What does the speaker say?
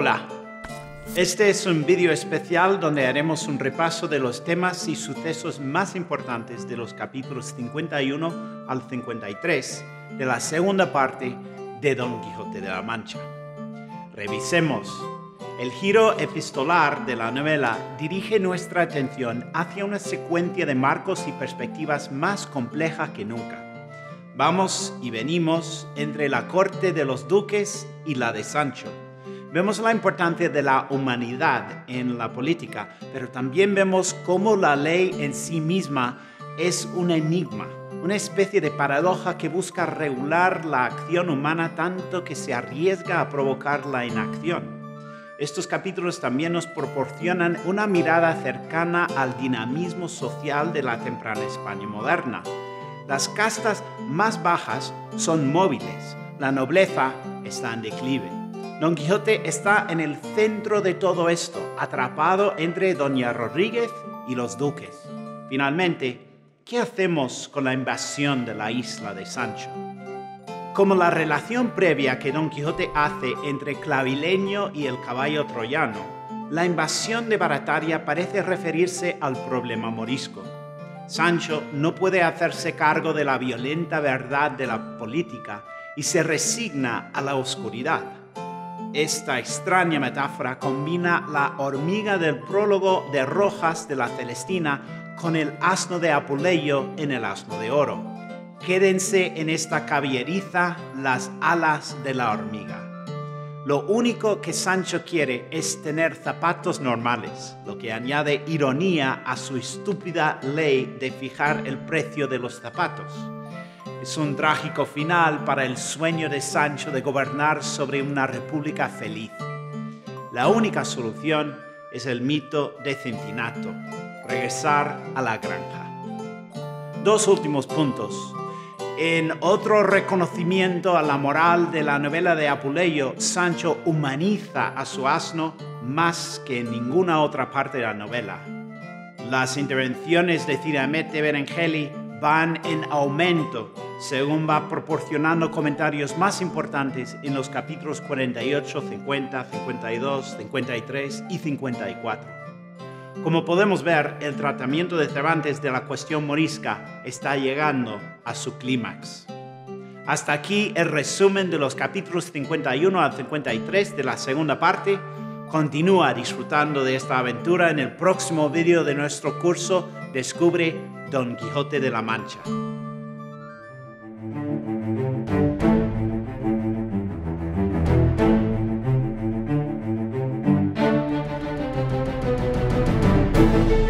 Hola, este es un vídeo especial donde haremos un repaso de los temas y sucesos más importantes de los capítulos 51 al 53 de la segunda parte de Don Quijote de la Mancha. Revisemos. El giro epistolar de la novela dirige nuestra atención hacia una secuencia de marcos y perspectivas más compleja que nunca. Vamos y venimos entre la corte de los duques y la de Sancho. Vemos la importancia de la humanidad en la política, pero también vemos cómo la ley en sí misma es un enigma, una especie de paradoja que busca regular la acción humana tanto que se arriesga a provocar la inacción. Estos capítulos también nos proporcionan una mirada cercana al dinamismo social de la temprana España moderna las castas más bajas son móviles, la nobleza está en declive. Don Quijote está en el centro de todo esto, atrapado entre Doña Rodríguez y los duques. Finalmente, ¿qué hacemos con la invasión de la isla de Sancho? Como la relación previa que Don Quijote hace entre Clavileño y el caballo troyano, la invasión de Barataria parece referirse al problema morisco. Sancho no puede hacerse cargo de la violenta verdad de la política y se resigna a la oscuridad. Esta extraña metáfora combina la hormiga del prólogo de Rojas de la Celestina con el asno de Apuleyo en el asno de oro. Quédense en esta caballeriza las alas de la hormiga. Lo único que Sancho quiere es tener zapatos normales, lo que añade ironía a su estúpida ley de fijar el precio de los zapatos. Es un trágico final para el sueño de Sancho de gobernar sobre una república feliz. La única solución es el mito de Centinato, regresar a la granja. Dos últimos puntos en otro reconocimiento a la moral de la novela de Apuleyo, Sancho humaniza a su asno más que en ninguna otra parte de la novela. Las intervenciones de Ciramete Berengeli van en aumento según va proporcionando comentarios más importantes en los capítulos 48, 50, 52, 53 y 54. Como podemos ver, el tratamiento de Cervantes de la cuestión morisca está llegando a su clímax. Hasta aquí el resumen de los capítulos 51 al 53 de la segunda parte. Continúa disfrutando de esta aventura en el próximo vídeo de nuestro curso Descubre Don Quijote de la Mancha. thank you.